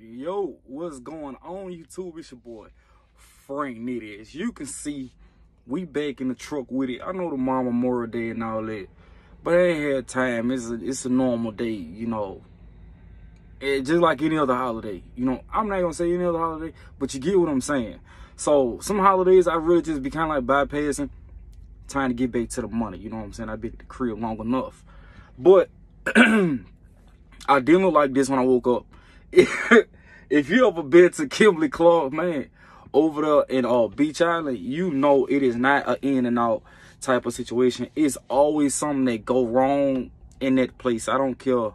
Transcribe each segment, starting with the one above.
Yo, what's going on YouTube? It's your boy, Frank Nitty. As you can see, we back in the truck with it. I know tomorrow Memorial Day and all that, but I ain't had time. It's a, it's a normal day, you know. It, just like any other holiday. You know, I'm not gonna say any other holiday, but you get what I'm saying. So some holidays I really just be kind of like bypassing, trying to get back to the money. You know what I'm saying? I've been at the crib long enough. But I didn't look like this when I woke up. if you ever been to Kimberly Clark, man, over there in uh, Beech Island, you know it is not an in and out type of situation. It's always something that go wrong in that place. I don't care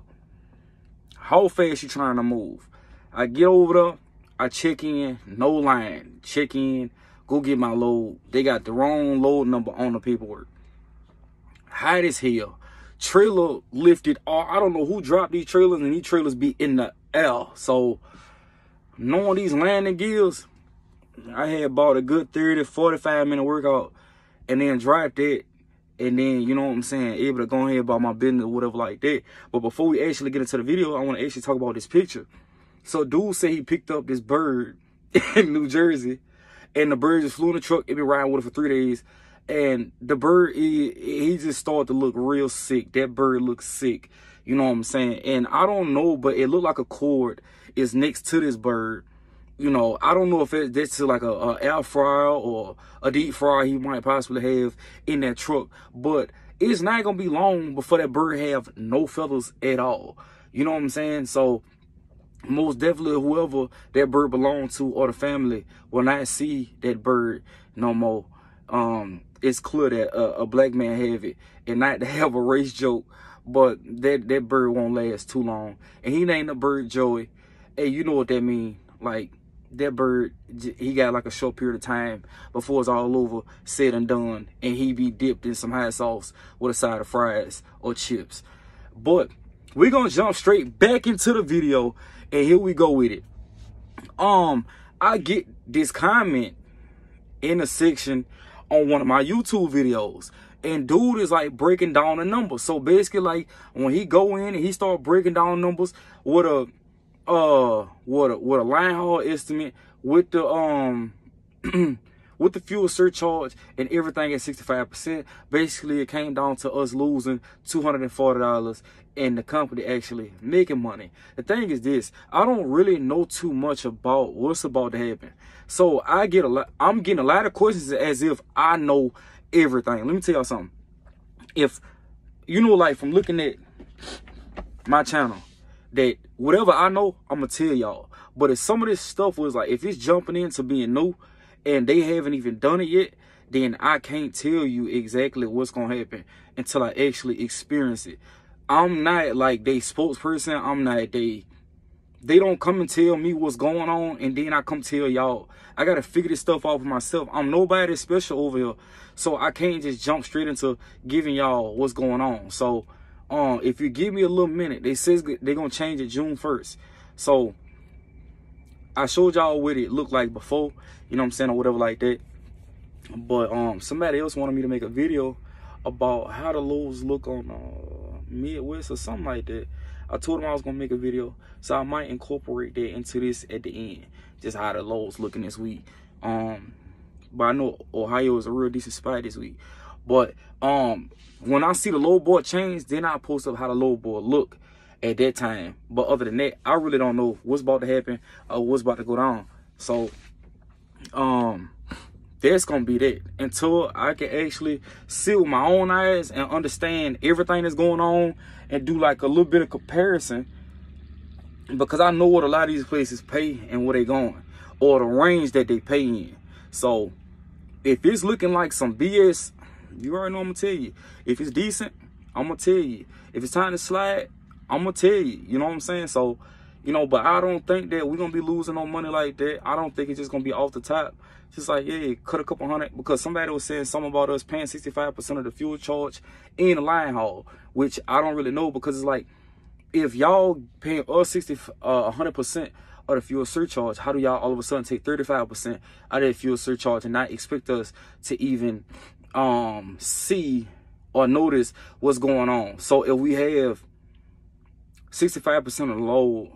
how fast you trying to move. I get over there, I check in, no line, check in, go get my load. They got the wrong load number on the paperwork. Hot as hell. Trailer lifted. I don't know who dropped these trailers, and these trailers be in the L. So knowing these landing gears, I had bought a good 30, 45 minute workout and then dropped it. And then, you know what I'm saying, able to go ahead about my business or whatever like that. But before we actually get into the video, I want to actually talk about this picture. So dude said he picked up this bird in New Jersey and the bird just flew in the truck and been riding with it for three days. And the bird, he, he just started to look real sick. That bird looks sick. You know what I'm saying? And I don't know, but it looked like a cord is next to this bird. You know, I don't know if it, this is like a, a air fryer or a deep fryer he might possibly have in that truck. But it's not going to be long before that bird have no feathers at all. You know what I'm saying? So most definitely whoever that bird belonged to or the family will not see that bird no more. Um, it's clear that a, a black man have it and not to have a race joke but that that bird won't last too long. And he named the bird Joey. Hey, you know what that mean? Like that bird, he got like a short period of time before it's all over, said and done, and he be dipped in some hot sauce with a side of fries or chips. But we're gonna jump straight back into the video, and here we go with it. Um, I get this comment in a section on one of my YouTube videos and dude is like breaking down the numbers. So basically, like when he go in and he start breaking down numbers with a uh with a with a line haul estimate with the um with the fuel surcharge and everything at 65%, basically it came down to us losing $240 and the company actually making money. The thing is this, I don't really know too much about what's about to happen. So I get a lot, I'm getting a lot of questions as if I know everything. Let me tell y'all something. If you know, like from looking at my channel, that whatever I know, I'm gonna tell y'all. But if some of this stuff was like, if it's jumping into being new and they haven't even done it yet, then I can't tell you exactly what's gonna happen until I actually experience it. I'm not like they spokesperson. I'm not they they don't come and tell me what's going on and then I come tell y'all. I gotta figure this stuff out for myself. I'm nobody special over here. So I can't just jump straight into giving y'all what's going on. So um if you give me a little minute, they says they're gonna change it June 1st. So I showed y'all what it looked like before, you know what I'm saying, or whatever like that. But um somebody else wanted me to make a video about how the lows look on uh Midwest or something like that. I told him I was gonna make a video, so I might incorporate that into this at the end, just how the lows looking this week. Um, but I know Ohio is a real decent spot this week. But um, when I see the low board change, then I post up how the low board look at that time. But other than that, I really don't know what's about to happen or what's about to go down. So, um, that's gonna be that until I can actually see with my own eyes and understand everything that's going on and do like a little bit of comparison because I know what a lot of these places pay and where they're going or the range that they pay in. So if it's looking like some BS, you already know I'm gonna tell you. If it's decent, I'm gonna tell you. If it's time to slide, I'm gonna tell you. You know what I'm saying? So, you know, but I don't think that we're gonna be losing no money like that. I don't think it's just gonna be off the top just like, yeah, cut a couple hundred because somebody was saying something about us paying 65% of the fuel charge in the line haul, which I don't really know because it's like, if y'all paying us 60, uh, 100% of the fuel surcharge, how do y'all all of a sudden take 35% out of the fuel surcharge and not expect us to even um, see or notice what's going on? So if we have 65% of load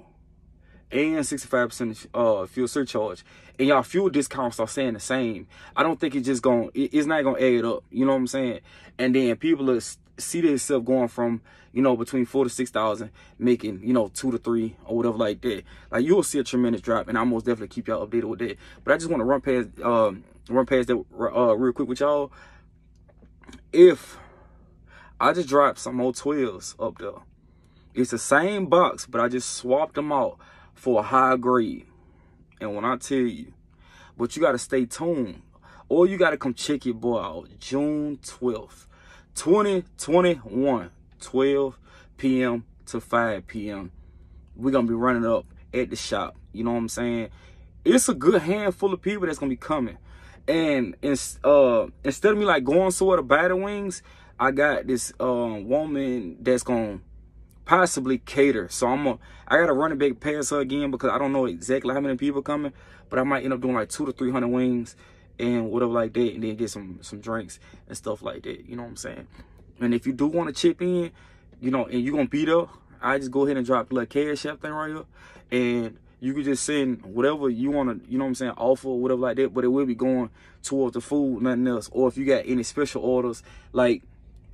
and 65% uh fuel surcharge. And y'all fuel discounts are saying the same. I don't think it's just going it's not gonna add up. You know what i'm saying? And then people are see themselves going from you know between four to six thousand making you know two to three or whatever like that. Like you'll see a tremendous drop and i most definitely keep y'all updated with that. But i just want to run past um run past that uh real quick with y'all. If i just drop some more 12s up there it's the same box but i just swapped them out for a high grade and when i tell you but you got to stay tuned or you got to come check your boy out june 12th 2021, 12 p.m. to 5 p.m. We're going to be running up at the shop. You know what I'm saying? It's a good handful of people that's going to be coming. And uh, instead of me like going somewhere to buy the wings, I got this um, woman that's going to possibly cater. So I'm gonna, I got to run a big past her again because I don't know exactly how many people coming, but I might end up doing like two to 300 wings and whatever like that, and then get some some drinks and stuff like that. You know what I'm saying? And if you do want to chip in, you know, and you're gonna beat up, I just go ahead and drop the little cash app thing right here, and you can just send whatever you want to, you know what I'm saying, offer whatever like that, but it will be going towards the food, nothing else. Or if you got any special orders, like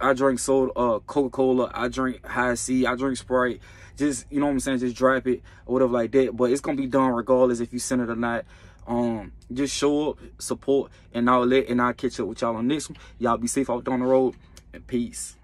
I drink soda, uh, Coca-Cola, I drink Hi-C. I drink Sprite, just, you know what I'm saying, just drop it or whatever like that. But it's going to be done regardless if you send it or not. Um, just show up, support, and I'll let and I'll catch up with y'all on this one. Y'all be safe out on the road and peace.